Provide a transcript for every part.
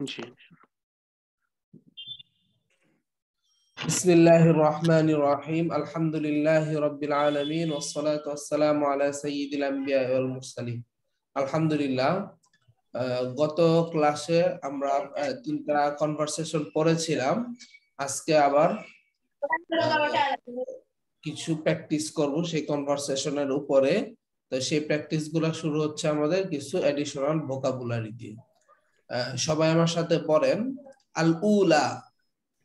জি بسم الله الرحمن الرحيم الحمد لله رب العالمين والصلاة والسلام على سيد الأنبياء والمرسلين الحمد لله আহ, গত ক্লাসে আমরা আহ, তিনটা কনভারসেশন পড়েছিলাম আজকে আবার আহ, কিছু প্র্যাকটিস করব সেই কনভারসেশনের উপরে তো সেই প্র্যাকটিস গুলা শুরু হচ্ছে আমাদের কিছু এডিশনাল ভোকাবুলারি দিয়ে আহ, সবাই আমার সাথে পড়েন। আল উলা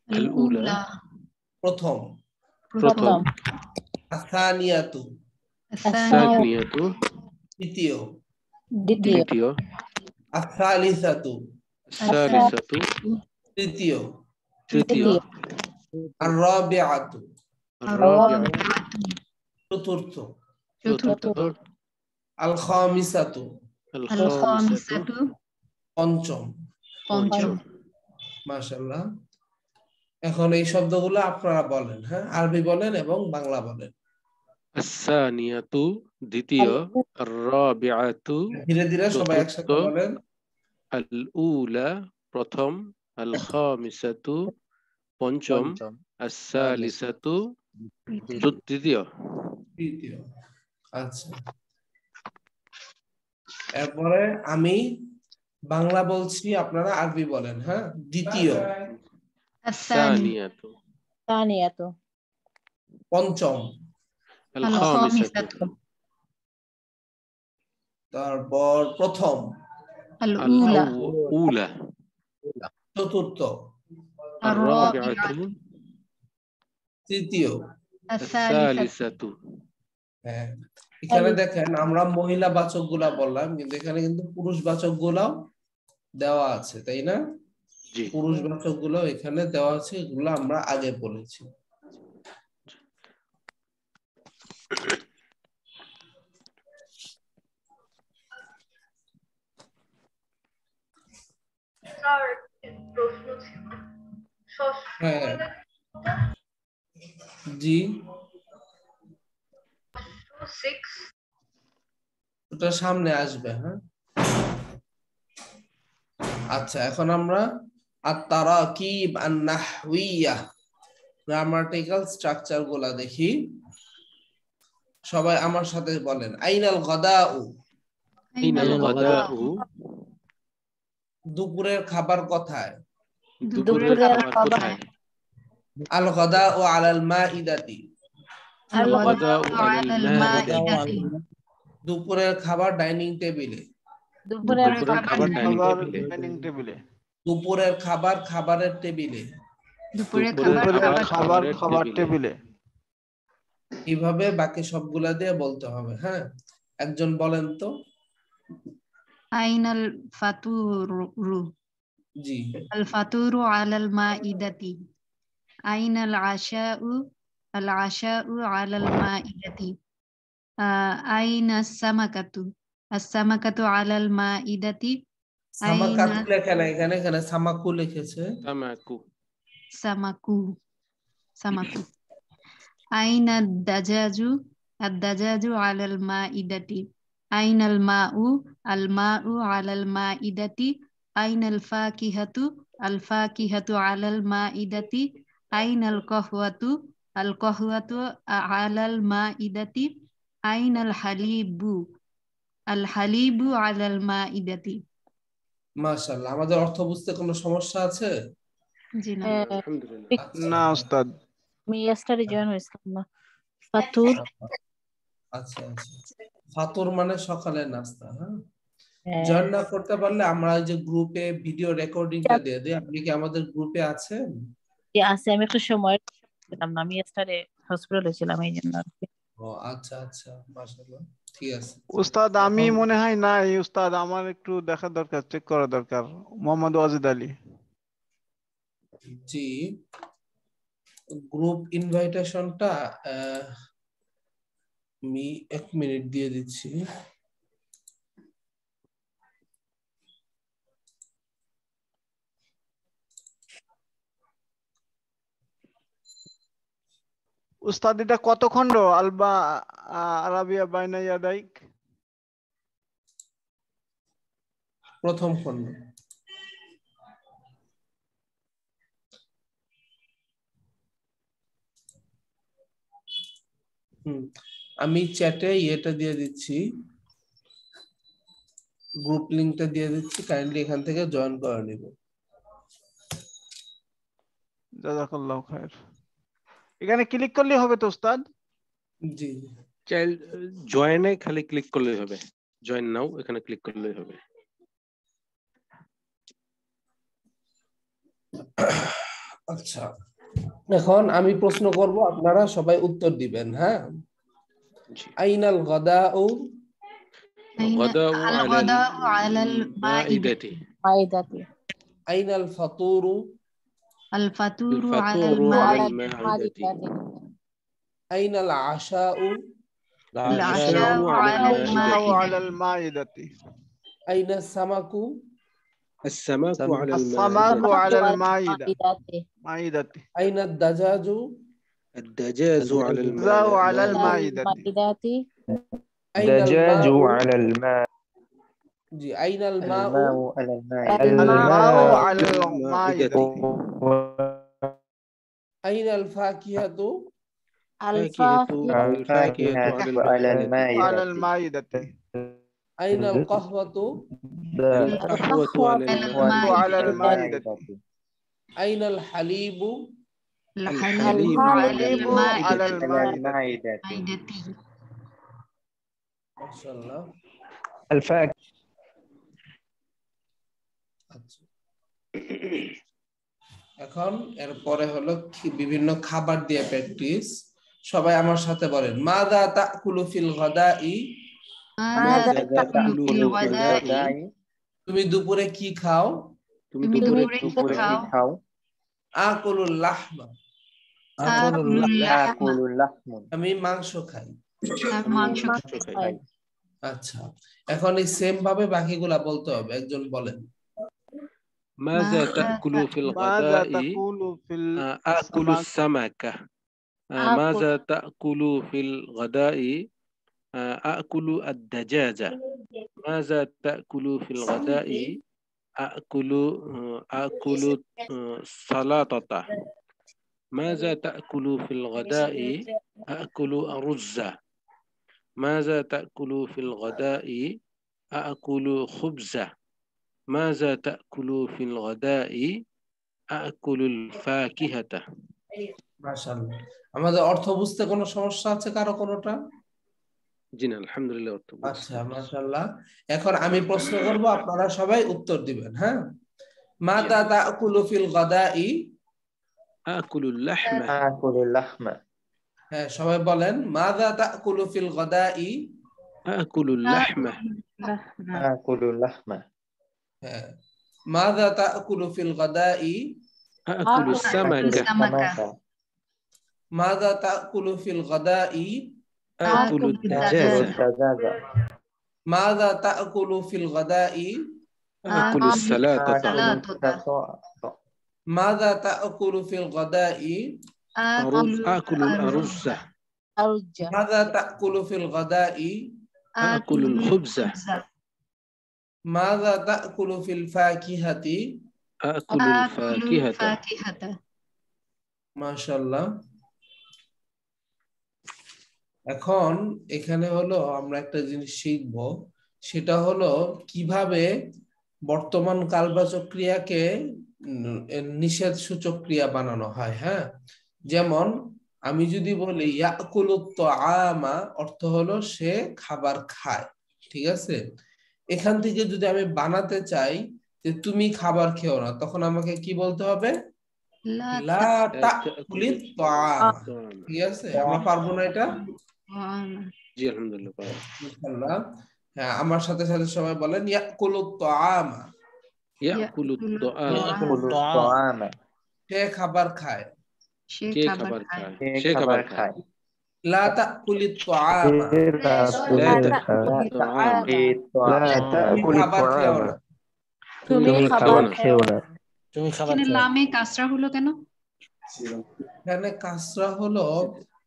আল উলা প্রথম। প্রথম। আসানিয়াতু। আসানিয়াতু। দ্বিতীয়। দ্বিতীয়। আসালিসাতু। আসালিসাতু। তৃতীয়। তৃতীয়। আর রাবিআতু চতুর্থ। চতুর্থ। আল খামিসাতু আল খামিসাতু পঞ্চম। পঞ্চম। এখন এই শব্দগুলো আপনারা বলেন হ্যাঁ? আরবি বলেন এবং বাংলা বলেন। আসানিয়াতু দ্বিতীয় রাবিআতু ধীরে ধীরে সবাই একসাথে বলেন। আল উলা প্রথম আল খামিসাতু পঞ্চম আসালিসাতু তৃতীয়। তৃতীয়। আচ্ছা। এরপরে আমি বাংলা বলছি আপনারা আরবি বলেন হ্যাঁ? দ্বিতীয়। পঞ্চম। তারপর প্রথম। চতুর্থ। তৃতীয়। হ্যাঁ এখানে দেখেন আমরা মহিলা বাচকগুলা বললাম কিন্তু এখানে কিন্তু পুরুষ বাচক গুলাও দেওয়া আছে তাই না? জি। পুরুষ বাচকগুলো এখানে দেওয়া আছে এগুলো আমরা আগে বলেছি স্যার প্রশ্ন ছিল ষষ্ঠ হ্যাঁ। জি। ওটা সামনে আসবে হ্যাঁ? আচ্ছা এখন আমরা আত-তারাকিব আন-নাহওয়িয়া গ্রামাটিক্যাল স্ট্রাকচারগুলা দেখি। সবাই আমার সাথে বলেন আইনাল দুপুরের খাবার কথায়? আল গদা ও আল আলাল আল মা আলাল দুপুরের খাবার ডাইনিং টেবিলে। দুপুরের খাবার ডাইনিং টেবিলে দুপুরের খাবার খাবারের টেবিলে দুপুরের খাবার খাবার টেবিলে বাকি সবগুলা দিয়ে বলতে হবে হ্যাঁ? একজন বলেন তো। আইনাল ফাতুরু। জি। আল ফাতুরু আলাল মাইদাতি আইনাল আশাউ আল আশাউ আলাল মাইদাতি আইনাস সামাকাতু। আসামাকাতু আলাল মাইদাতি সামাকাতু লেখা না এখানে এখানে সামাকু লিখেছে সামাকু সামাকু সামাকু আইনা দাজাজু আদাজাজু আলাল মাইদাতি আইনাল মাউ আল মাউ আলাল মাইদাতি আইনাল ফাকিহাতু আল ফাকিহাতু আলাল মাইদাতি আইনাল কহওয়াতু আল কহওয়াতু আলাল মাইদাতি আইনাল হালিবু আল হালিবু আলাল মাশাআল্লাহ আমাদের অর্থ বুঝতে কোনো সমস্যা আছে? জি না। হ্যাঁ, না আমি ইয়েস্টারডে আচ্ছা। জয়েন হয়েছিলাম না ফাতুর। আচ্ছা আচ্ছা। ফাতুর মানে সকালের নাস্তা হ্যাঁ? হ্যাঁ। জয়েন না করতে পারলে আমরা যে গ্রুপে ভিডিও রেকর্ডিংটা দিয়ে দিই। আপনি কি আমাদের গ্রুপে আছেন? জি আছে। আমি একটু সময় না আমি ইয়েস্টারডে হসপিটালে ছিলাম এই জন্য আর কি। ও আচ্ছা আচ্ছা মাশাআল্লাহ ঠিক আছে। ওস্তাদ আমি মনে হয় নাই উস্তাদ আমার একটু দেখা দরকার চেক করা দরকার মোহাম্মদ ওয়াজিদ আলী। জি গ্রুপ ইনভাইটেশনটা আমি এক মিনিট দিয়ে দিচ্ছি। উস্তাদ এটা কত খন্ড আলবা আরাবিয়া বাইনা দাইক? প্রথম খন্ড আমি চ্যাটে ইয়েটা দিয়ে দিচ্ছি। গ্রুপ লিঙ্কটা দিয়ে দিচ্ছি কাইন্ডলি এখান থেকে জয়েন করে নিব। জাজাকাল্লাহ খায়ের। এখানে ক্লিক করলে হবে তো উস্তাদ জি। চাইল্ড জয়েনে খালি ক্লিক করলে হবে। জয়েন নাও এখানে ক্লিক করলে হবে। আচ্ছা। এখন আমি প্রশ্ন করব আপনারা সবাই উত্তর দিবেন হ্যাঁ? আইনাল গদা ও গদা আলাল মাইদাতি আইনাল ফাতুরু الفطور على المائدة أين العشاء؟ العشاء على المائدة أين السمك؟ السمك على السمك على المائدة مائدة أين الدجاج؟ الدجاج على المائدة على المائدة الدجاج على المائدة جي أين الماء؟ الماء على الماء. الماء على الماء أين الفاكهة؟ الفاكهة. على الماء. على الماء أين القهوة؟ القهوة على الماء أين الحليب؟ الحليب على الماء ما شاء الله. الفاكهة. এখন এরপরে হলো বিভিন্ন খাবার দিয়ে প্র্যাকটিস সবাই আমার সাথে বলেন মাদা তাকুলু ফিল গদাই? তুমি দুপুরে কি খাও? তুমি দুপুরে কি খাও? আকুলুল লাহমা। আমি মাংস খাই। মাংস খাই। আচ্ছা এখন এই সেম ভাবে বাকিগুলা বলতে হবে। একজন বলেন। ماذا تأكل في ماذا الغداء في آكل السمك؟ السمكة. ماذا تأكل في الغداء؟ آكل الدجاجة ماذا تأكل في الغداء؟ آكل آكل السلطة ماذا تأكل في الغداء؟ آكل الرز. ماذا تأكل في الغداء؟ آكل خبزة ماذا تأكل في الغداء آكل الفاكهة মাশাআল্লাহ আমাদের অর্থ বুঝতে কোনো সমস্যা আছে কারো কোনোটা জি না আলহামদুলিল্লাহ অর্থ বুঝছি। আচ্ছা মাশাআল্লাহ এখন আমি প্রশ্ন করব আপনারা সবাই উত্তর দিবেন হ্যাঁ মাদা তাকুলু ফিল গাদাই آكل اللحم آكل اللحم হ্যাঁ সবাই বলেন মাদা তাকুলু ফিল গাদাই آكل اللحم آكل اللحم ماذا تأكل في الغداء؟ أكل السمكة. ماذا تأكل في الغداء؟ آكل الدجاجة ماذا تأكل في الغداء؟ آكل السلطة آه، آه، ماذا تأكل في الغداء؟ آه، آكل الأرز. ماذا تأكل في الغداء؟ آكل الخبز. মাযা তাকুলু ফিল ফাকিহাতি? আকুলুল ফাকিহাতা। মাশাআল্লাহ। এখন এখানে হলো আমরা একটা জিনিস শিখব। সেটা হলো কীভাবে বর্তমান কালবাচক ক্রিয়াকে নিষেধ সূচক ক্রিয়া বানানো হয় হ্যাঁ? যেমন আমি যদি বলি ইয়াকুলুত আমা অর্থ হলো সে খাবার খায় ঠিক আছে? এখান থেকে যদি আমি বানাতে চাই যে তুমি খাবার খেও না তখন আমাকে কি বলতে হবে? এটা? হ্যাঁ আমার সাথে সাথে সবাই বলেন খাবার খায়। সে খাবার খায়। খাবার খায়। খায় লা তাকুলি তাআমা لا تأكل تأكل الطعام لا تأكل তুমি الطعام খাবার তুমি খেও না খাবার খেও না তুমি খাবার এখানে খেও। লামে কাসরা হলো কেন এখানে কাসরা হলো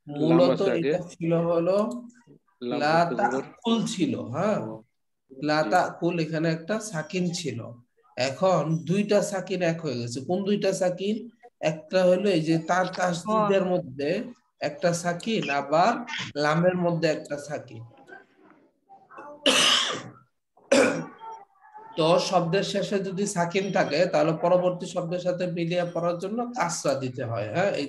লাম মূলত আছে আগে। এটা ছিল হলো লাম লা হরফে জবর। তাকুল ছিল হ্যাঁ লা তাকুল এখানে একটা সাকিন ছিল এখন দুইটা সাকিন এক হয়ে গেছে কোন দুইটা সাকিন একটা হলো এই যে তার তাসদিদের মধ্যে একটা সাকিন আবার লামের মধ্যে একটা সাকিন তো শব্দের শেষে যদি সাকিন থাকে তাহলে পরবর্তী শব্দের সাথে মিলিয়ে পড়ার জন্য কাসরা দিতে হয় হ্যাঁ? এই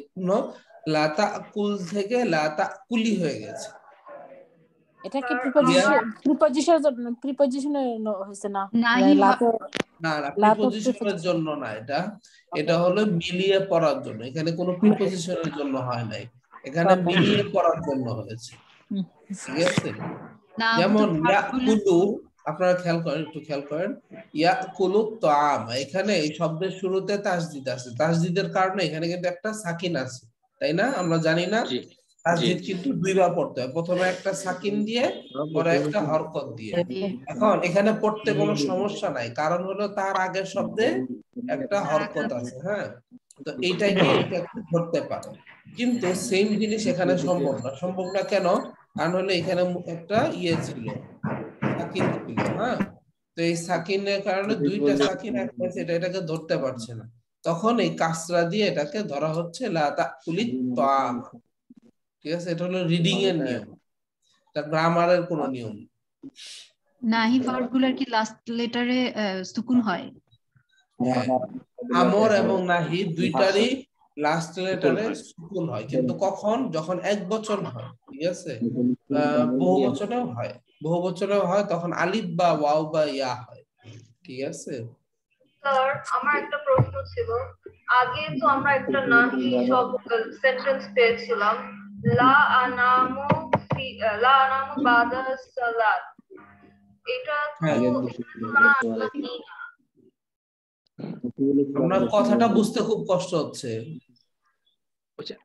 লাতা কুল থেকে লাতা কুলি হয়ে গেছে। এটা কি Sir, প্রিপজিশন প্রিপজিশনের জন্য হয়েছে না? নাহি না না লাতা প্রিপজিশনের জন্য না এটা। এটা হলো মিলিয়ে পড়ার জন্য। এখানে কোনো প্রিপজিশনের জন্য হয় নাই। এখানে Okay. মিলিয়ে পড়ার জন্য হয়েছে। ঠিক আছে? যেমন ইয়াকুলু আপনারা খেয়াল করেন একটু খেয়াল করেন। ইয়াকুলু তাম এখানে এই শব্দের শুরুতে তাসদিদ আছে। তাসদিদের কারণে এখানে কিন্তু একটা সাকিন আছে তাই না? আমরা জানি না। তাসদিদ। কিন্তু দুইবার পড়তে হয়। প্রথমে একটা সাকিন দিয়ে পরে একটা হরকত দিয়ে। এখন এখানে পড়তে কোনো সমস্যা নাই। কারণ হলো তার আগের শব্দে একটা হরকত আছে হ্যাঁ? তো এইটাকে এটা ধরতে পারে। কিন্তু সেম জিনিস এখানে সম্ভব না। সম্ভব না কেন? কারণ হলো এখানে একটা ইয়ে ছিল সাকিন ছিল হ্যাঁ? তো এই সাকিনের কারণে দুইটা সাকিন এটা এটাকে ধরতে পারছে না। তখন এই কাসরা দিয়ে এটাকে ধরা হচ্ছে ঠিক আছে? এটা হলো রিডিং এর নিয়ম। এটা গ্রামারের কোনো নিয়ম। না। নাহি ভার্বগুলোর কি লাস্ট লেটারে সুকুন হয় হ্যাঁ। আমর এবং নাহি দুইটারই লাস্ট লেটারে সুকুন হয়। কিন্তু কখন? যখন এক বছর হয় ঠিক আছে? আহ, বহু বছরেও হয়। বহু বছরেও হয় তখন আলিফ বা ওয়াও বা ইয়া হয় ঠিক আছে? স্যার আমার একটা প্রশ্ন ছিল। আগে তো আমরা একটা নাহি সব সেন্টেন্স পেয়েছিলাম। লা আনামু লা আনামু বাদা সালাত। এটা তো হ্যাঁ। আপনার কথাটা বুঝতে খুব কষ্ট হচ্ছে।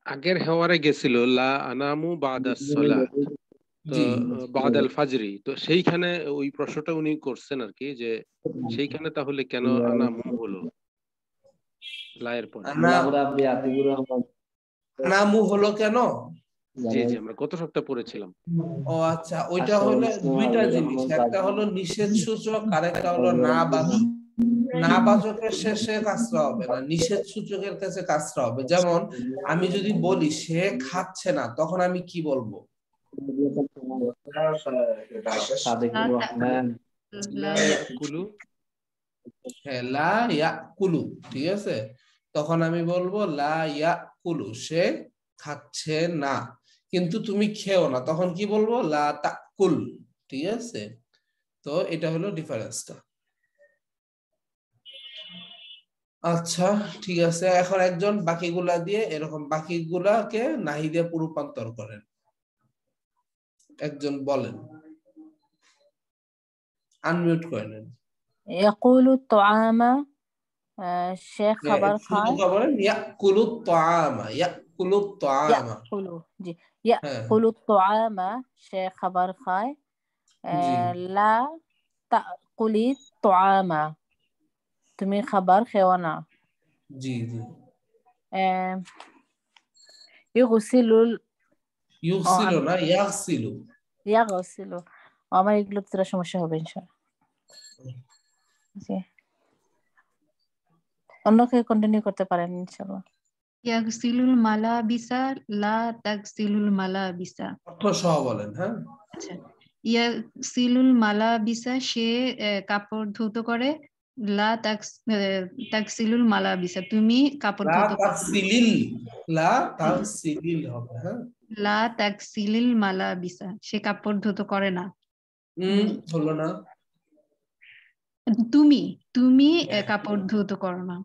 আগের হেওয়ারে গেছিল লা আনামু বাদাস সালাত তো জি। বাদাল ফাজরি তো সেইখানে ওই প্রশ্নটা উনি করছেন আর কি যে সেইখানে তাহলে কেন আনামু হলো? লায়ের পরে। আনা- নামু হলো কেন? জি জি আমরা গত সপ্তাহে পড়েছিলাম। ও আচ্ছা ওইটা হলো দুইটা জিনিস একটা হলো নিষেধ সূচক আর একটা হলো না বাচক না বাচকের শেষে কাজটা হবে না নিষেধ সূচকের কাছে কাজটা হবে। যেমন আমি যদি বলি সে খাচ্ছে না তখন আমি কি বলব? কুলু হ্যাঁ ইয়া কুলু ঠিক আছে? তখন আমি বলব লা ইয়া কুলু সে খাচ্ছে না কিন্তু তুমি খেও না। তখন কি বলব? লা তাকুল ঠিক আছে? তো এটা হলো ডিফারেন্সটা আচ্ছা ঠিক আছে। এখন একজন বাকিগুলা দিয়ে এরকম বাকিগুলাকে নাহি দিয়ে পুরুপান্তর করেন। একজন বলেন। আনমিউট করে নেন। ইয়াকুলু তাআমা হ্যাঁ, হ্যাঁ। সে খাবার খায়। খাবার ইয়াকুলু তাআমা ইয়াকুলু জি। ইয়াকুলু খাবার খায়। লা তাকুলি তাআমা তুমি খাবার খেও না। জি জি। না ইয়াগসিলু। ইয়াগসিলু। আমার এগুলো তোরা সমস্যা হবে ইনশাআল্লাহ অন্য কেউ কন্টিনিউ করতে পারেন ইনশাআল্লাহ ইয়াগসিলুল মালাবিসা লা তাগসিলুল মালাবিসা। অর্থ সহ বলেন হ্যাঁ। আচ্ছা। ইয়াগসিলুল মালাবিসা সে কাপড় ধৌত করে লা তাগসিলুল মালাবিসা তুমি কাপড় লা ধৌত করো না। তাগসিলিল লা তাগসিলিল হবে হ্যাঁ লা তাগসিলিল মালাবিসা সে কাপড় ধৌত করে না হুম হলো না তুমি তুমি। কাপড় ধৌত করো না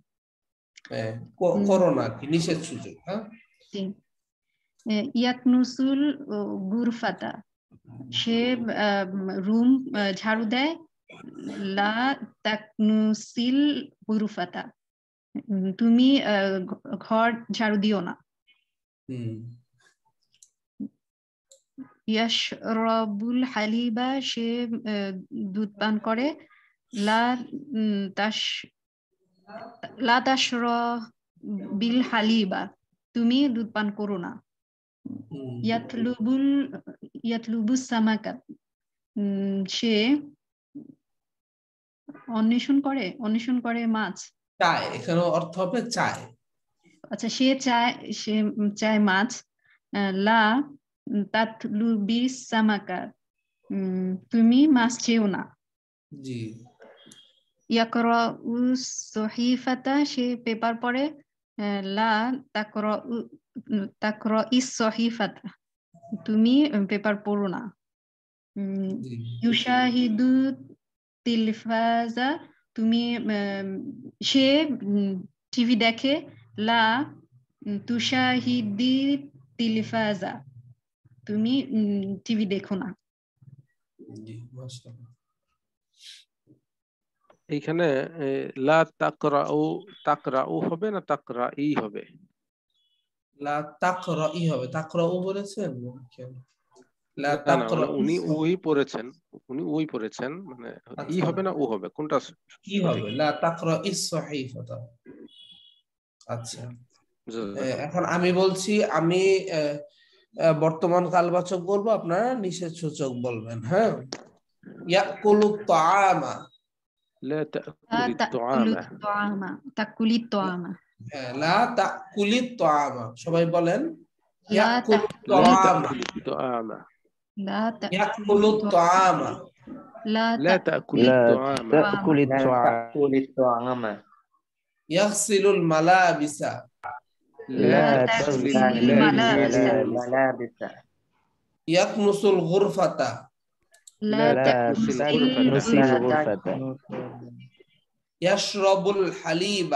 ক- হুম। করোনা কি নিষেধ সুযোগ হ্যাঁ ইয়াকনুসুল গুরফাতা সে রুম ঝাড়ু দেয় লা তাকনুসিল গুরফাতা তুমি ঘর ঝাড়ু দিও না ইয়াশরাবুল হালিবা সে দুধ পান করে লা তাস লা তাশর বিল হালিবা তুমি দুধ পান করো না ইয়াতলুবুল ইয়াতলুবুস সামাকাত উম, সে অন্বেষণ করে অন্বেষণ করে মাছ? চায় এখানে অর্থ হবে চায়। আচ্ছা সে চায় সে চায় মাছ। লা তাতলুবি সামাকা। উম, তুমি মাছ চেও না। জি। ইয়াকরা সহিফাতা সে পেপার পড়ে। লা তাকরা তাকরা ইস সহিফাতা। তুমি পেপার পড়ো না। ইউশাহিদু তিলফাজা তুমি সে টিভি দেখে লা তুশাহিদি তিলফাজা তুমি টিভি দেখো না। এইখানে লা তাকরাউ তাকরাউ হবে না তাকরা ই হবে? লা তাকরাই হবে। তাকরাউ বলেছেন? কেন মানে উনি ওই পড়েছেন উনি ওই পড়েছেন মানে ই আচ্ছা। হবে না ও হবে কোনটা কি হবে লা তাকরা ইস আচ্ছা। এখন আমি বলছি আমি বর্তমান কালবাচক বলব আপনারা নিষেধ সূচক বলবেন হ্যাঁ? ইয়াকুলু তাআমা। লা তাকুলি তাআমা। তাকুলি তাআমা হ্যাঁ, লা তাকুলি তাআমা সবাই বলেন ইয়াকুলু তাআমা। يأكل الطعام. لا, لا تأكل الطعام. لا تأكل الطعام. يغسل الملابس. لا تغسل الملابس. يكنس الغرفة. لا تكنس الغرفة. يشرب الحليب.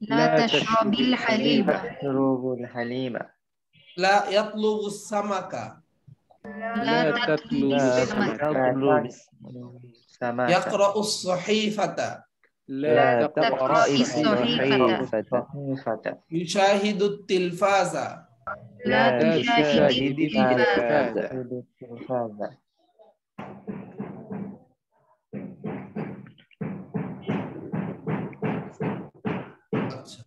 لا تشرب الحليب. لا يطلب السمكة لا তাতলু تتلو لا السمك تأكل السمك يقرأ الصحيفة لا لا تقرأ تقرأ الصحيفة. الصحيفة يشاهد التلفاز لا لا تشاهد تشاهد التلفاز التلفاز التلفاز আচ্ছা।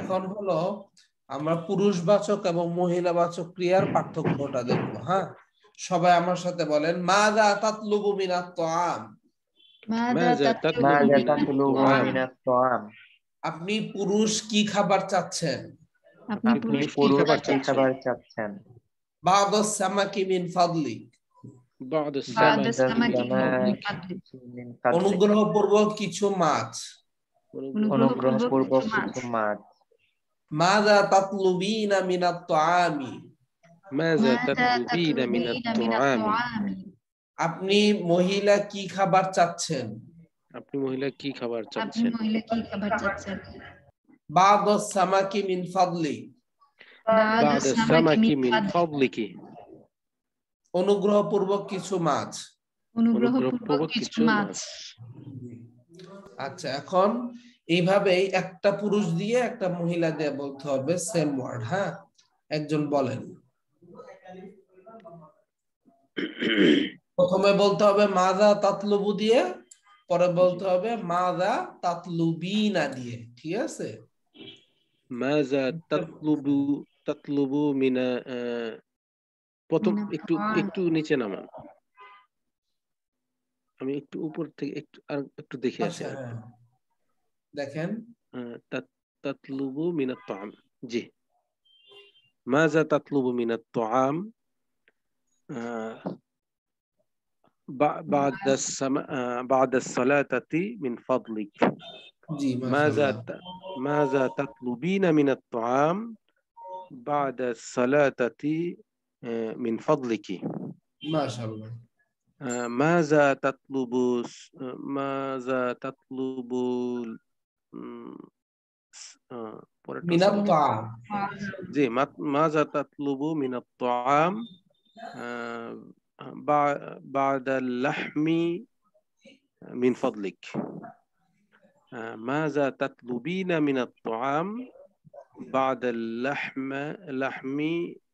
এখন হলো আমরা পুরুষবাচক এবং মহিলাবাচক ক্রিয়ার পার্থক্যটা দেখব হ্যাঁ? সবাই আমার সাথে বলেন মা যা তাতলুবু মিনাত তাআম। আপনি পুরুষ কি খাবার চাচ্ছেন? আপনি পুরুষ কি খাবার চাচ্ছেন? বাদ সামাকি মিন ফাদলিক অনুগ্রহপূর্বক কিছু মাছ। অনুগ্রহপূর্বক কিছু মাছ। মাযা তাতলুবিনা মিনাত তাআমি মাযা তাতলুবিনা মিনাত তাআমি আপনি মহিলা কি খাবার চাচ্ছেন? আপনি মহিলা কি খাবার চাচ্ছেন? আপনি মহিলা কি খাবার চাচ্ছেন? বাদ সামাকি মিন ফাদলি। বাদ সামাকি মিন ফাদলিকি অনুগ্রহপূর্বক কিছু মাছ। অনুগ্রহপূর্বক কিছু মাছ। আচ্ছা এখন এইভাবেই একটা পুরুষ দিয়ে একটা মহিলা দিয়ে বলতে হবে সেম ওয়ার্ড হ্যাঁ? একজন বলেন। প্রথমে বলতে হবে মাদা তাতলুবু দিয়ে পরে বলতে হবে মাদা তাতলুবিনা দিয়ে ঠিক আছে? মাজা তাতলুবু তাতলুবু মিনা প্রথম একটু একটু নিচে নামান। আমি একটু উপর থেকে একটু আর একটু দেখে আসি আচ্ছা, দেখেন آه، تت- تطلب من الطعام جي ماذا تطلب من الطعام آه، ب- بعد السم... آه، بعد الصلاة من فضلك জি ماذا মাশাআল্লাহ। ت... ماذا تطلبين من الطعام بعد الصلاة آه، من فضلك মাশাআল্লাহ آه، ماذا تطلب س- آه، ماذا تطلب উম, স- আহ, পরেরটা মিনাত হচ্ছে- তাআম জি মা- ماذا تطلب من الطعام آه، بع- بعد اللحم من فضلك آه، ماذا تطلبين من الطعام بعد اللحم لحم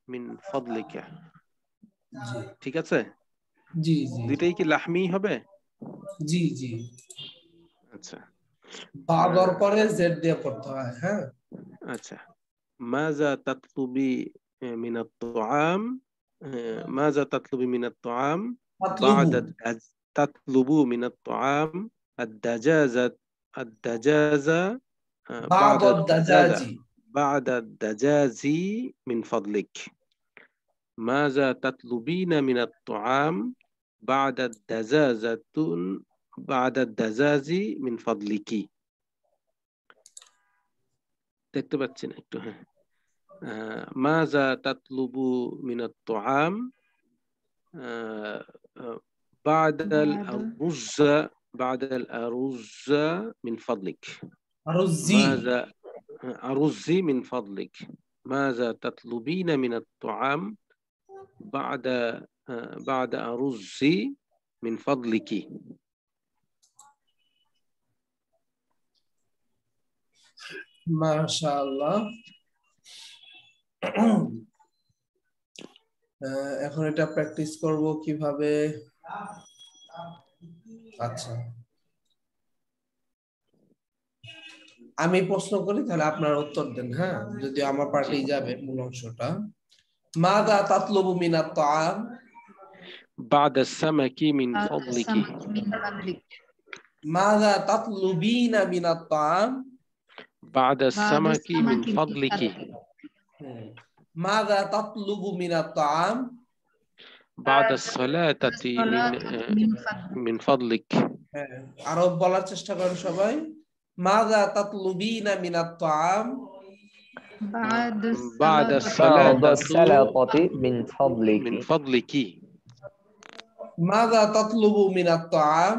من فضلك জি ঠিক আছে জি জি দুইটাই কি লাহমি হবে জি জি আচ্ছা বা দরকারে জেড দিয়ে পড়তে হয় হ্যাঁ আচ্ছা ماذا تطلبي من الطعام آه، ماذا تطلبي من الطعام بعد তাতলুবু الدج... تطلب من الطعام الدجاجة الدجاجة آه، بعض بعد الدجاجة الدجاج بعد الدجاج من فضلك ماذا تطلبين من الطعام بعد الدجاجة بعد الدجاج من فضلك দেখতে পাচ্ছেন একটু হ্যাঁ আহ, ماذا تطلب من الطعام آه، آه، بعد بعد- الأرز بعد الأرز من فضلك রুজি ماذا أرزي من فضلك ماذا تطلبين من الطعام بعد آه، بعد أرزي من فضلك মাশাআল্লাহ আহ, এখন এটা প্র্যাকটিস করব কিভাবে আচ্ছা আমি প্রশ্ন করি তাহলে আপনার উত্তর দেন হ্যাঁ যদি আমার পার্টি যাবে মূল অংশটা মাদা তাতলুবু মিনাত তাআম بعد السمك من بعد فضلك السمك من فضلك بعد بعد السمك من السمك من فضلك হুম। মাদা তাতলুবু মিনাত তাআম بعد الصلاة من الصلاة آه، من فضلك من فضلك হ্যাঁ আরো বলার চেষ্টা করেন সবাই মাদা তাতলুবিনা মিনাত তাআম بعد بعد الصلاة بعد الصلاة السلطة من فضلك من فضلك মাদা তাতলুবু মিনাত তাআম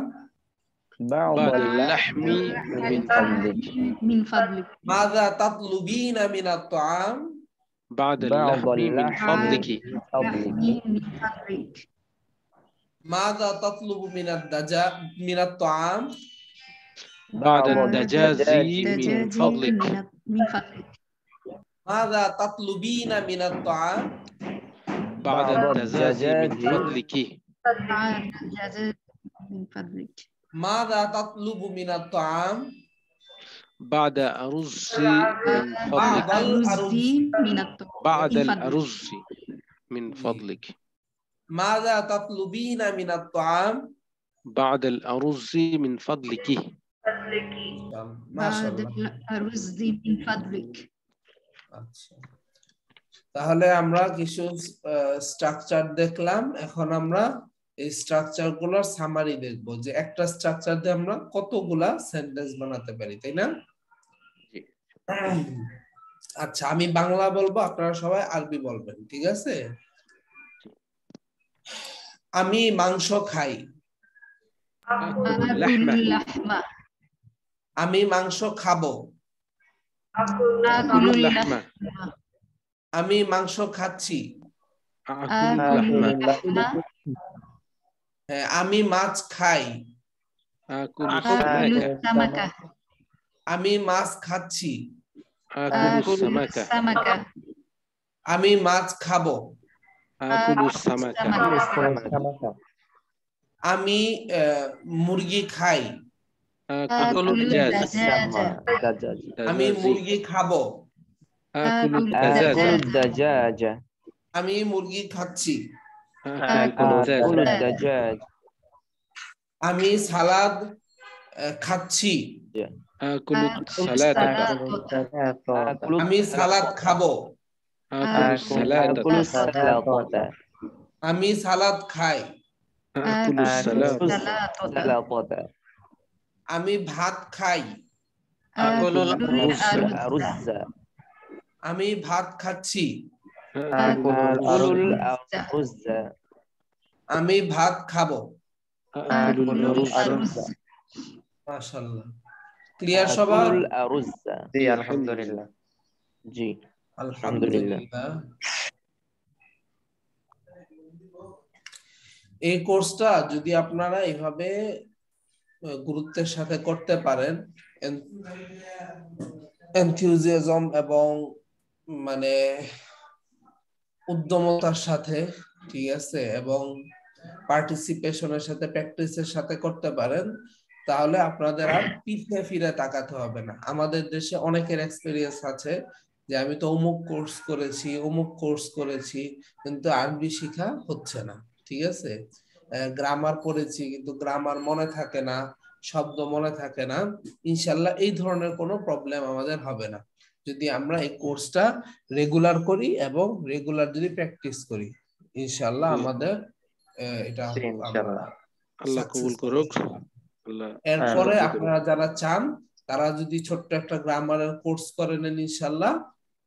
بعض اللحم من فضلك. من فضلك. ماذا تطلبين من الطعام؟ بعض اللحم من فضلك. ماذا تطلب من الدجاج من الطعام؟ بعد الدجاج من فضلك. ماذا تطلبين من الطعام؟ بعد الدجاج من فضلك. بعض الدجاج من فضلك. ماذا تطلب من الطعام بعد أرز من بعد فضلك الرز من الط- بعد من فضلك. الأرز من فضلك ماذا تطلبين من الطعام بعد الأرز من فضلك ما شاء بعد الله الرز من فضلك আচ্ছা তাহলে আমরা কিছু স্ট্রাকচার দেখলাম এখন আমরা এই স্ট্রাকচারগুলোর সামারি দেখব যে একটা স্ট্রাকচার দিয়ে আমরা কতগুলা সেন্টেন্স বানাতে পারি তাই না? আচ্ছা আমি বাংলা বলব আপনারা সবাই আরবি বলবেন ঠিক আছে? আমি মাংস খাই। আমি মাংস খাব। আমি মাংস খাচ্ছি। হ্যাঁ, আমি মাছ খাই। আমি মাছ খাচ্ছি। আমি মাছ খাব। আমি মুরগি খাই। আমি মুরগি খাব। আমি মুরগি খাচ্ছি। আমি সালাদ খাচ্ছি। আমি সালাদ খাব। আমি সালাদ খাই। আমি ভাত খাই। আমি ভাত খাচ্ছি। আমি ভাত খাব। ক্লিয়ার সবার? আলহামদুলিল্লাহ। জি। আলহামদুলিল্লাহ। এই কোর্সটা যদি আপনারা এইভাবে গুরুত্বের সাথে করতে পারেন এনথিউজিয়াজম এবং মানে উদ্যমতার সাথে, ঠিক আছে, এবং পার্টিসিপেশনের সাথে প্র্যাকটিসের সাথে করতে পারেন, তাহলে আপনাদের আর পিছে ফিরে তাকাতে হবে না। আমাদের দেশে অনেকের এক্সপিরিয়েন্স আছে যে আমি তো অমুক কোর্স করেছি, অমুক কোর্স করেছি, কিন্তু আরবি শিখা হচ্ছে না, ঠিক আছে? গ্রামার পড়েছি, কিন্তু গ্রামার মনে থাকে না, শব্দ মনে থাকে না, ইনশাল্লাহ এই ধরনের কোনো প্রবলেম আমাদের হবে না। যদি আমরা এই কোর্সটা রেগুলার করি এবং রেগুলার যদি প্র্যাকটিস করি ইনশাআল্লাহ আমাদের এটা আল্লাহ কবুল করুক। এরপরে হ্যাঁ, আপনারা যারা চান তারা যদি ছোট্ট একটা গ্রামারের কোর্স করে নেন ইনশাল্লাহ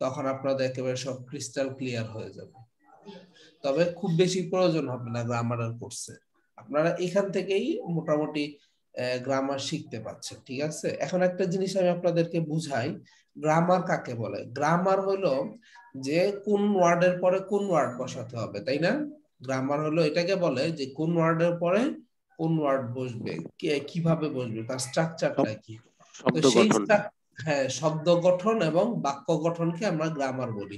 তখন আপনাদের একেবারে সব ক্রিস্টাল ক্লিয়ার হয়ে যাবে। তবে খুব বেশি প্রয়োজন হবে না গ্রামারের কোর্সে আপনারা এখান থেকেই মোটামুটি গ্রামার শিখতে পাচ্ছেন ঠিক আছে? এখন একটা জিনিস আমি আপনাদেরকে বুঝাই গ্রামার কাকে বলে? গ্রামার হলো যে কোন ওয়ার্ডের পরে কোন ওয়ার্ড বসাতে হবে তাই না? গ্রামার হলো এটাকে বলে যে কোন ওয়ার্ডের পরে কোন ওয়ার্ড বসবে কে- কীভাবে বসবে তার স্ট্রাকচারটা কি? তো সেই হ্যাঁ শব্দ গঠন এবং বাক্য গঠনকে আমরা গ্রামার বলি।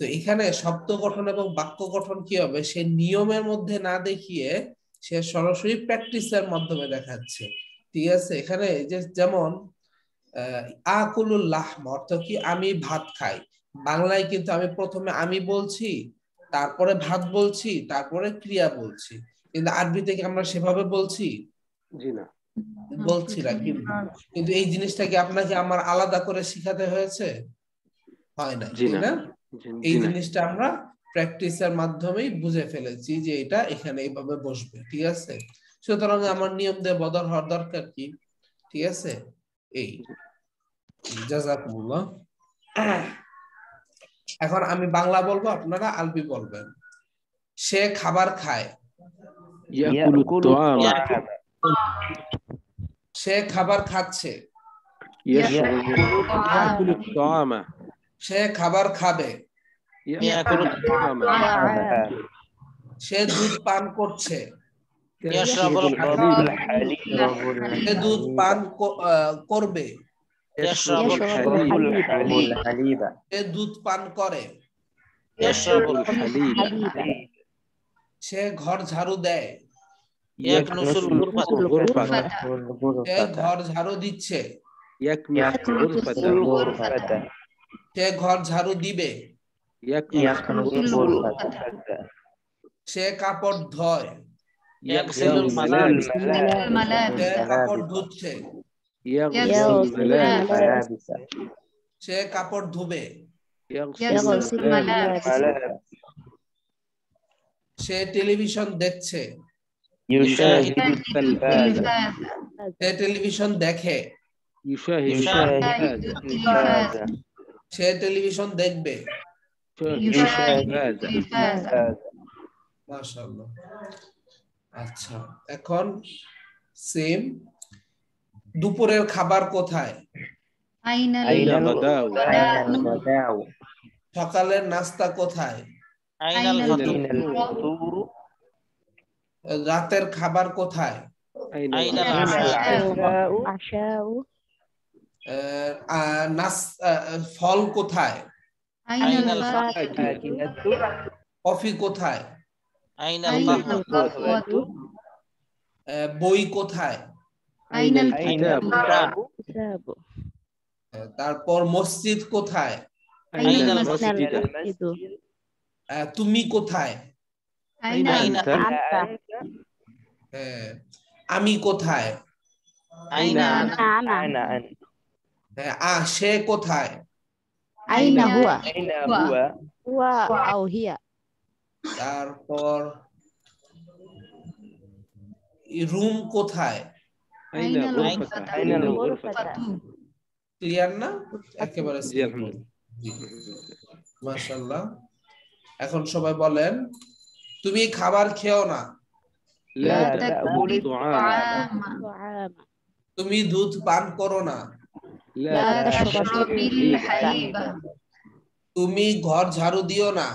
তো এখানে শব্দ গঠন এবং বাক্য গঠন কি হবে? সে নিয়মের মধ্যে না দেখিয়ে সে সরাসরি প্র্যাকটিসের মাধ্যমে দেখাচ্ছে। ঠিক আছে? এখানে যে যেমন আকুলুল লাহম অর্থ কি আমি ভাত খাই। বাংলায় কিন্তু আমি প্রথমে আমি বলছি তারপরে ভাত বলছি তারপরে ক্রিয়া বলছি। কিন্তু আরবিতে কি আমরা সেভাবে বলছি? জি না। বলছি না কিন্তু। কিন্তু এই জিনিসটা কি আপনাকে আমার আলাদা করে শিখাতে হয়েছে? হয়। না। এই জিনিসটা আমরা প্র্যাকটিসের মাধ্যমেই বুঝে ফেলেছি যে এটা এখানে এইভাবে বসবে ঠিক আছে? সুতরাং আমার নিয়ম দিয়ে বদল হওয়ার দরকার কি? ঠিক আছে? এই। জাজাকুমুল্লাহ। এখন আমি বাংলা বলব আপনারা আলবি বলবেন। সে খাবার খায়। সে খাবার খাচ্ছে। সে খাবার খাবে। সে দুধ পান করছে। সে দুধ পান করবে। সে দুধ পান করে। সে ঘর ঝাড়ু দেয়। ঘর ঝাড়ু দিচ্ছে। সে ঘর ঝাড়ু দিবে। সে কাপড় ধয়। কাপড় ধুচ্ছে। সে কাপড় ধুবে। সে টেলিভিশন দেখছে। সে টেলিভিশন দেখে। সে টেলিভিশন দেখবে। মাশাআল্লাহ আচ্ছা এখন সেম দুপুরের খাবার কোথায় সকালের নাস্তা কোথায় রাতের খাবার কোথায় ফল কোথায় আইনাল কফি কোথায়? আইনাল আহ, বই কোথায়? আইনাল কিতাবু। তারপর মসজিদ কোথায়? আইনাল মাসজিদা। তুমি কোথায়? আইনাল আনতা। আমি কোথায়? আইনা আনা হ্যাঁ, আ সে কোথায়? Aina huwa? Aina huwa? Huwa au hiya. তারপর রুম কোথায় ক্লিয়ার না একেবারে মাশাল্লাহ এখন সবাই বলেন তুমি খাবার খেও না? তুমি দুধ পান করো না? তুমি ঘর ঝাড়ু দিও না।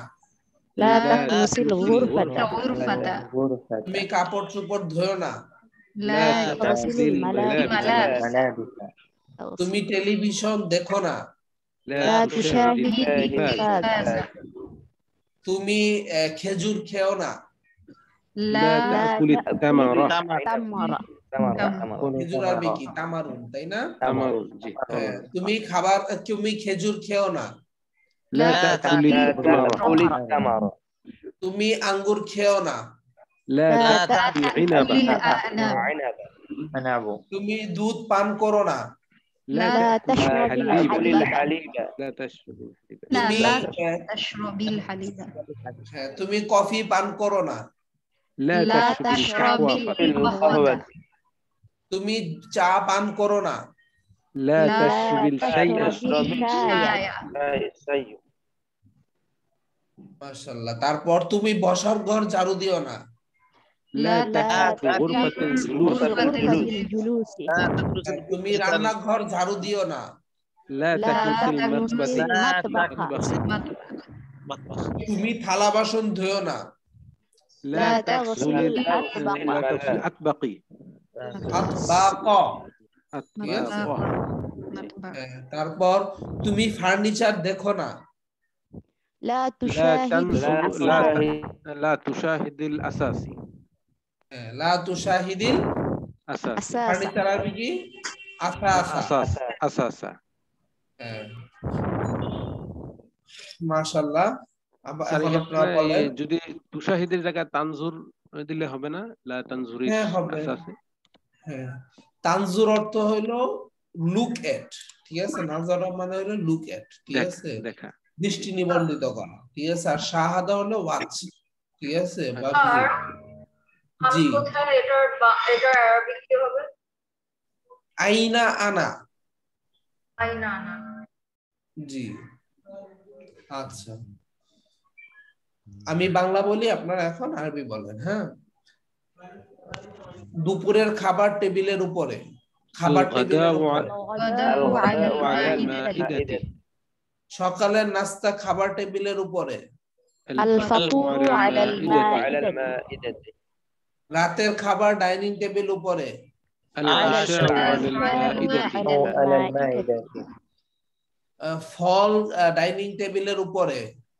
তুমি কাপড় চোপড় ধোয় না। তুমি টেলিভিশন দেখো না। তুমি খেজুর খেও না। তামারুন তাই না? তামারুন হ্যাঁ, তুমি খাবার তুমি খেজুর খেও না? তুমি আঙ্গুর খেও না? তুমি দুধ পান করো না? হ্যাঁ। হ্যাঁ, তুমি কফি পান করো না? তুমি চা পান করো না। তারপর তুমি বসর ঘর ঝাড়ু দিও না। তুমি রান্নাঘর ঝাড়ু দিও না। তুমি থালা বাসন ধুও না। তারপর তুমি ফার্নিচার দেখো না। লা যদি তুষাহিদের জায়গায় তানজুর দিলে হবে না? লা তানজুরি আসাসি। হ্যাঁ। তানজুর অর্থ হলো লুক এট ঠিক আছে? নাজারা মানে হলো লুক এট ঠিক আছে? দৃষ্টি নিবন্ধিত করা ঠিক আছে? আর শাহাদা হলো ওয়াচ ঠিক আছে? বা জি। আইনা আনা। আইনা না জি। আচ্ছা। আমি বাংলা বলি আপনারা এখন আরবি বলেন হ্যাঁ? দুপুরের খাবার টেবিলের উপরে। খাবার সকালের নাস্তা খাবার টেবিলের উপরে। রাতের খাবার ডাইনিং টেবিল উপরে। ফল ডাইনিং টেবিলের উপরে।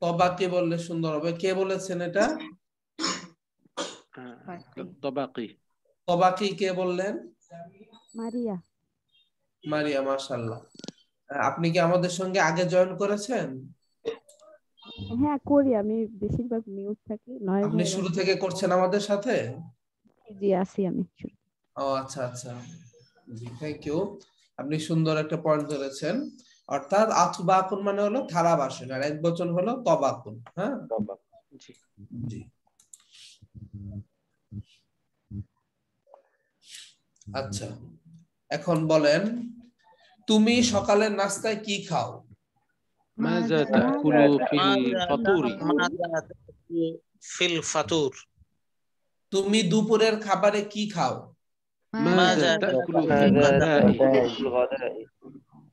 তবাকি বললে সুন্দর হবে। কে বলেছেন এটা? তবাকি। তবাকি। কে বললেন? মারিয়া। মারিয়া মাশাআল্লাহ। আপনি কি আমাদের সঙ্গে আগে জয়েন করেছেন? হ্যাঁ করি। আমি বেশিরভাগ মিউট থাকি নয় আপনি শুরু থেকে করছেন আমাদের সাথে? জি আছি আমি ও আচ্ছা আচ্ছা। জি থ্যাংক ইউ আপনি সুন্দর একটা পয়েন্ট ধরেছেন। অর্থাৎ আতবাকুন মানে হলো থালা বাসন আর এক বচন হলো তবাকুন হ্যাঁ জি। জি আচ্ছা এখন বলেন তুমি সকালের নাস্তায় কি খাও ماذا تأكل في الفطور في الفطور তুমি দুপুরের খাবারে কি খাও ماذا تأكل في ماذا الغداء تأكل في الغداء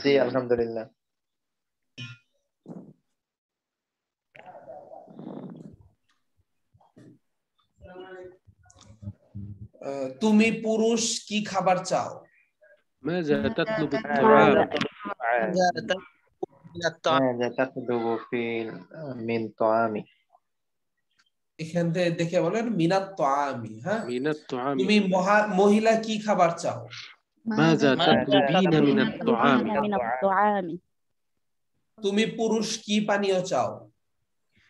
জি আলহামদুলিল্লাহ আহ, তুমি পুরুষ কি খাবার চাও ماذا تطلب ماذا الطعام تطلب الطعام ماذا تأكل من الطعام ماذا تطلب في من طعام এখান থেকে দেখে বলেন মিনাত তোয়ামি হ্যাঁ من الطعام তুমি মহা- মহিলা কি খাবার চাও ماذا ماذا تطلبين من تطلبين الطعام من الطعام তুমি পুরুষ কি পানীয় চাও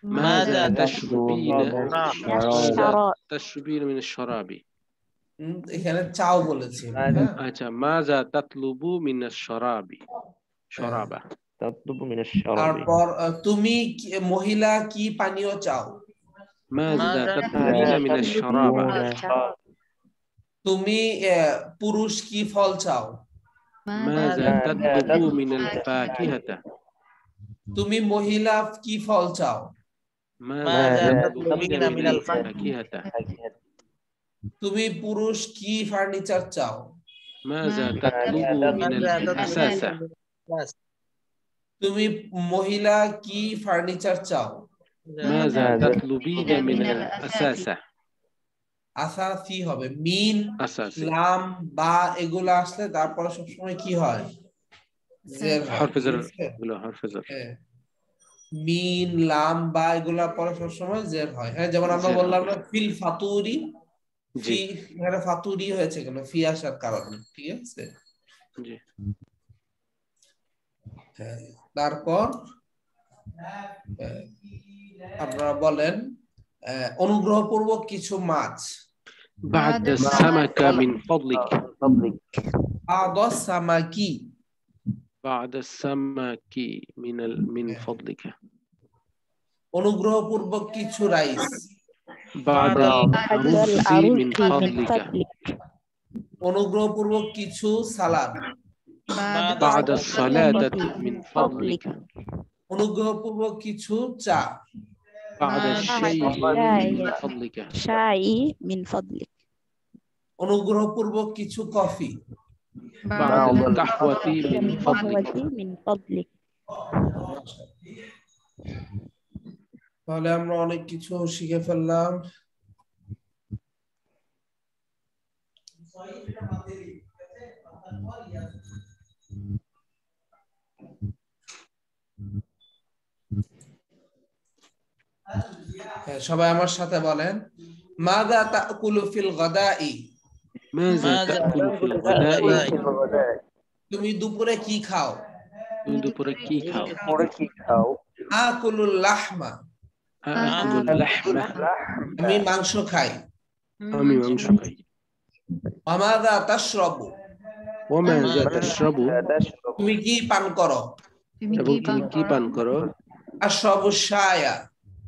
ماذا ماذا تشربين شراب تشربين من الشراب উম, এখানে চাও বলেছে ماذا হ্যাঁ? আচ্ছা ماذا تطلب من الشراب شرابة تطلب من الشراب তারপর আহ, তুমি কি- মহিলা কি পানীয় চাও ماذا ماذا تطلبين من الشراب من الشراب তুমি পুরুষ কি ফল চাও তুমি মহিলা কি ফল চাও তুমি পুরুষ কি ফার্নিচার চাও তুমি মহিলা কি ফার্নিচার চাও আসার হবে। মিন লাম বা এগুলো আসলে তারপরে সবসময় কি হয়? হ্যাঁ। মিন লাম বা এগুলা পরে সবসময় জের হয়। হ্যাঁ যেমন আমরা বললাম না ফিল ফাতুরি। এখানে ফাতুরি হয়েছে কেন? ফি আসার কারণে ঠিক আছে? হ্যাঁ, তারপর আপনারা বলেন অনুগ্রহপূর্বক কিছু মাছ। بعد السمكة من فضلك আদস সামাকি بعد السمك من ال... من فضلك অনুগ্রহপূর্বক কিছু রাইস بعد الرز من فضلك অনুগ্রহপূর্বক কিছু সালাদ بعد الصلاة من فضلك অনুগ্রহপূর্বক কিছু চা بعد الشيء من فضلك شاي من فضلك অনুগ্রহপূর্বক কিছু কফি بعد القهوة من فضلك قهوتي من فضلك তাহলে আমরা অনেক কিছু শিখে ফেললাম সবাই আমার সাথে বলেন মাদা তাকুলু ফিল গদাই? তুমি দুপুরে কি খাও? তুমি দুপুরে কি খাও? দুপুরে কি খাও? লাহমা। আমি মাংস খাই। আমি মাংস খাই। আমাদা তাশরাবু। ওমাদা তাশরাবু। তুমি কি পান করো? এবং তুমি কি পান করো? আশরাবু শায়া।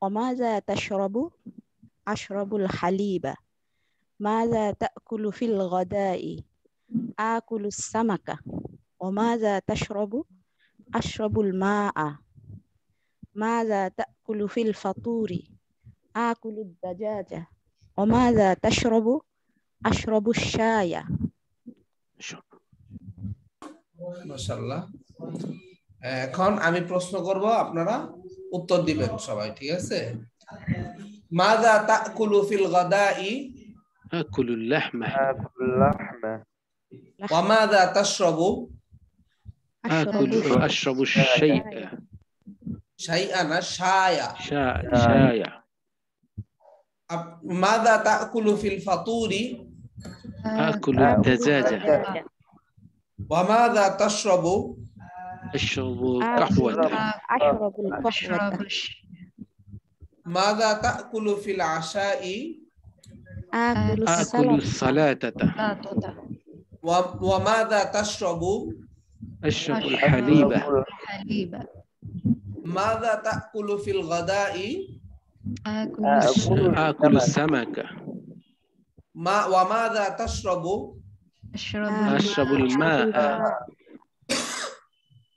وماذا تشرب أشرب الحليب ماذا تأكل في الغداء آكل السمك وماذا تشرب أشرب الماء ماذا تأكل في الفطور آكل الدجاجة وماذا تشرب أشرب الشاي মাশাআল্লাহ এখন আমি প্রশ্ন করব আপনারা উত্তর দিবেন সবাই ঠিক আছে মাযা তাকুলু ফিল গাদাই আকুলু লাহমা আকুলু লাহমা ওয়া মাযা তাশরাবু আকুলু আশরাবু শাইআ শাইআ না শায়া শায়া মাযা তাকুলু ফিল ফাতুরি আকুলু দাজাজা ওয়া মাযা তাশরাবু أشرب قهوة أشرب القهوة ماذا تأكل في العشاء؟ آكل, آه، آكل السلطة. وماذا تشرب؟ أشرب الحليب. ماذا تأكل في الغداء؟ آكل السمك. ما وماذا تشرب؟ أشرب الماء. آه.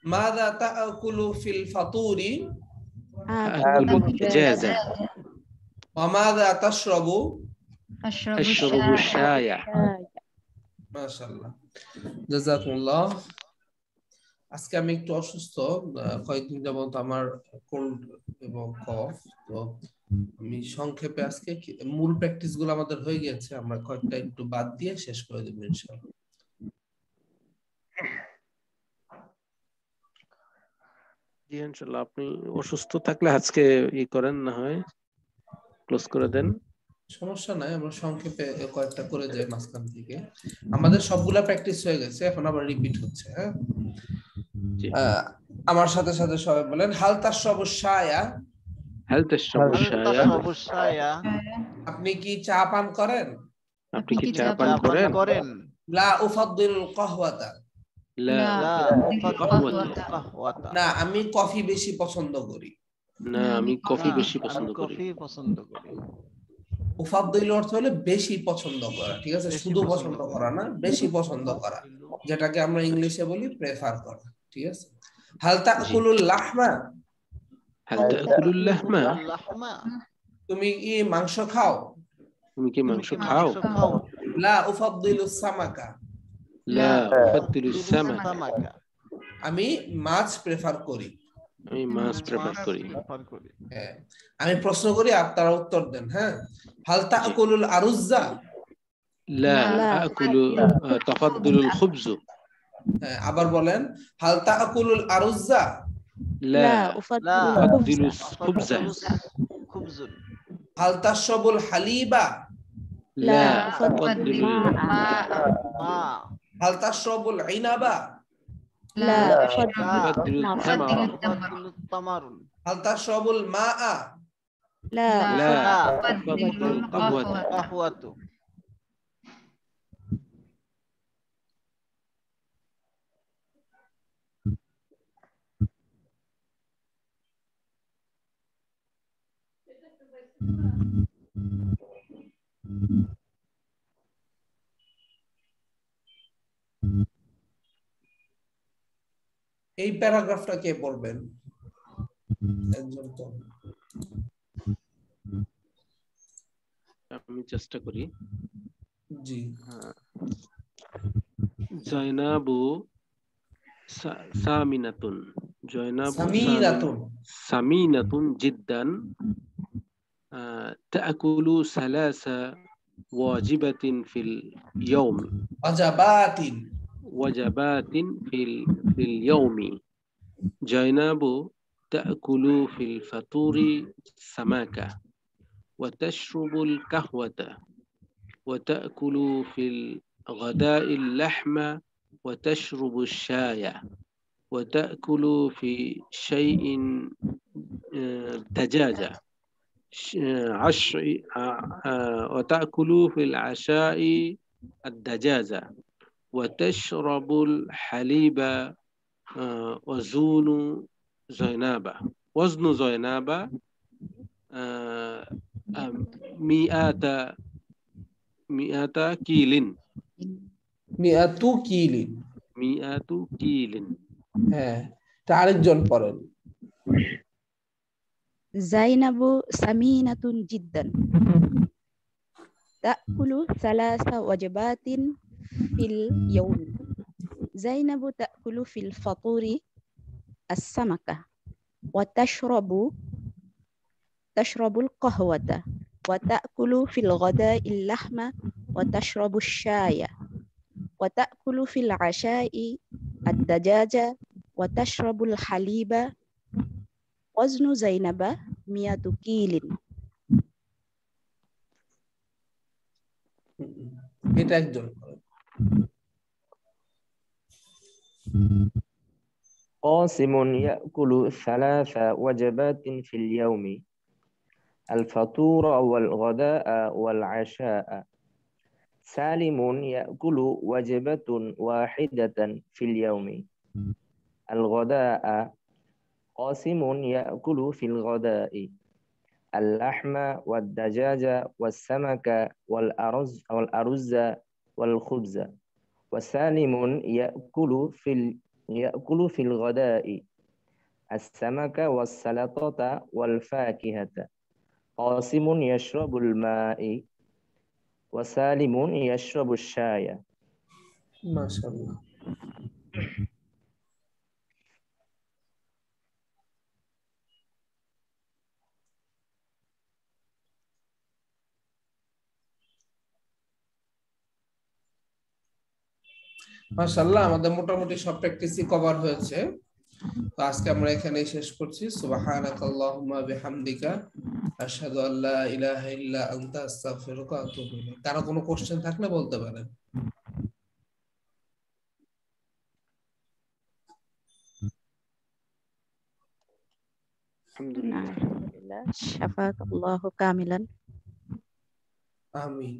মাযা তাকুলু ফিল ফাতুরি آكل الدجاجة ওয়া মাযা তাশরাবু أشرب أشرب الشاي الشاي মাশাআল্লাহ জাযাকুমুল্লাহ আজকে আমি একটু অসুস্থ আহ, কয়েকদিন যাবত আমার কোল্ড এবং কফ তো আমি সংক্ষেপে আজকে কি- মূল প্র্যাকটিস গুলো আমাদের হয়ে গেছে আমরা কয়েকটা একটু বাদ দিয়ে শেষ করে দেবো ইনশাআল্লাহ ইনশাল্লাহ। আপনি অসুস্থ থাকলে আজকে ই করেন না হয় ক্লোজ করে দেন। সমস্যা নাই আমরা সংক্ষেপে কয়েকটা করে যাই মাঝখান থেকে। আমাদের সবগুলা প্র্যাকটিস হয়ে গেছে এখন আবার রিপিট হচ্ছে হ্যাঁ? আমার সাথে সাথে সবাই বলেন হাল তার সমস্যায়া হাল আপনি কি চা পান করেন? আপনি কি চা পান করেন? লা উফাদ্দিল কাহওয়াতা। না। আমি কফি বেশি পছন্দ করি। না আমি কফি বেশি পছন্দ করি। কফি পছন্দ করি। উফাদ্দিল অর্থ হলো বেশি পছন্দ করা ঠিক আছে? শুধু পছন্দ করা। না বেশি পছন্দ করা যেটাকে আমরা ইংলিশে বলি প্রেফার করা ঠিক আছে? হালতা তাকুলুল লাহমা। হালতা তাকুলুল লাহমা। তুমি কি মাংস খাও? তুমি কি মাংস খাও? লা উফাদ্দিলুস সামাকা। হ্যাঁ। আমি মাছ প্রেফার করি। আমি মাছ প্রেফার করি। হ্যাঁ। আমি প্রশ্ন করি আপনারা উত্তর দেন হ্যাঁ? হাল তাকুলুল আরুজা লা আকুলু খুবজ। হ্যাঁ, আবার বলেন হাল তাকুলুল আরুজা লা উফাদ্দিলু খুবজ। খুবজ হাল তাশরাবুল হালিবা? লা মা هل تشرب العنب؟ لا أفضل التمر هل تشرب الماء؟ لا. لا. أفضل القهوة Thank you. এই প্যারাগ্রাফটা কে পড়বেন একজন তো আমি চেষ্টা করি জি জয়নাবু সা- সামিনাতুন জয়নাবু সামিরাতুন সামিনাতুন জিদ্দান آه، تأكل ثلاث واجبة في اليوم আজাবাতিন وجبات في في اليوم. جيناب تأكل في الفطور سماكة وتشرب القهوة وتأكل في الغداء اللحم وتشرب الشاي وتأكل في شيء آه، دجاجة. آه، آه، آه، وتأكل في العشاء الدجاجة. وتشرب الحليب آه، وزون زينابة وزن زينابة آه، آه، مئات مئات كيل মিয়াতু কিলিন مئات كيل হ্যাঁ তা আরেকজন পড়েন زينب سمينة جدا تأكل ثلاث وجبات في اليوم زينب تأكل في الفطور السمكة وتشرب تشرب القهوة وتأكل في الغداء اللحم وتشرب الشاي وتأكل في العشاء الدجاج وتشرب الحليب وزن زينب مئة كيل এটা একজন পড়েন قاسم يأكل ثلاث وجبات في اليوم الفطور والغداء والعشاء. سالم يأكل وجبة واحدة في اليوم الغداء. قاسم يأكل في الغداء اللحم والدجاج والسمك والأرز والأرز والخبز. وسالم يأكل في يأكل في الغداء. السمك والسلطة والفاكهة. قاسم يشرب الماء. وسالم يشرب الشاي. ما شاء الله. মাশাআল্লাহ আমাদের মোটামুটি সব প্র্যাকটিসই কভার হয়েছে। তো আজকে আমরা এখানেই শেষ করছি। সুবহানাকাল্লাহুম্মা বিহামদিকা আশহাদু আল্লা ইলাহা ইল্লা আনতা আস্তাগফিরুকা ওয়া আতুবু ইলাইক। কারও কোনো কোশ্চেন থাকলে বলতে পারেন। আলহামদুলিল্লাহ শাফাক আল্লাহু কামিলান। আমিন।